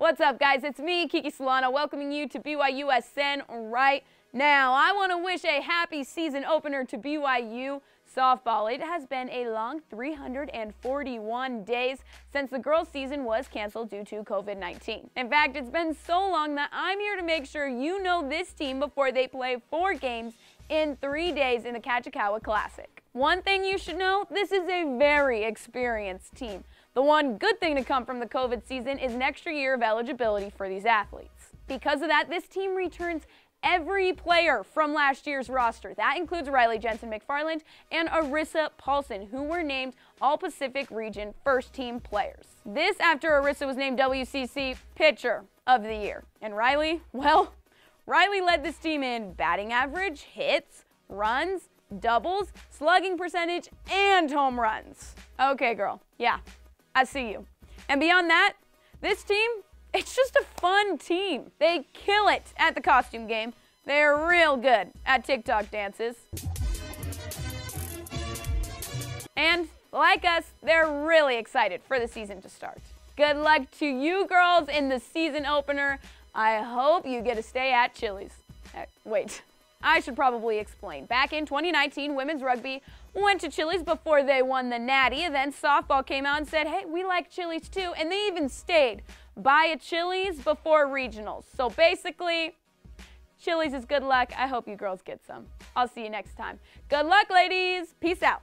What's up, guys? It's me, Kiki Solano, welcoming you to BYUSN right now. I want to wish a happy season opener to BYU softball. It has been a long 341 days since the girls' season was canceled due to COVID 19. In fact, it's been so long that I'm here to make sure you know this team before they play four games in three days in the Kajikawa Classic. One thing you should know this is a very experienced team. The one good thing to come from the COVID season is an extra year of eligibility for these athletes. Because of that, this team returns every player from last year's roster. That includes Riley Jensen McFarland and Arissa Paulson, who were named All Pacific Region first team players. This after Arissa was named WCC Pitcher of the Year. And Riley, well, Riley led this team in batting average, hits, runs, doubles, slugging percentage, and home runs. Okay, girl. Yeah, I see you. And beyond that, this team, it's just a fun team. They kill it at the costume game. They're real good at TikTok dances. And like us, they're really excited for the season to start. Good luck to you girls in the season opener. I hope you get to stay at Chili's. Uh, wait, I should probably explain. Back in 2019, women's rugby went to Chili's before they won the Natty. Then softball came out and said, hey, we like Chili's too. And they even stayed by a Chili's before regionals. So basically, Chili's is good luck. I hope you girls get some. I'll see you next time. Good luck, ladies. Peace out.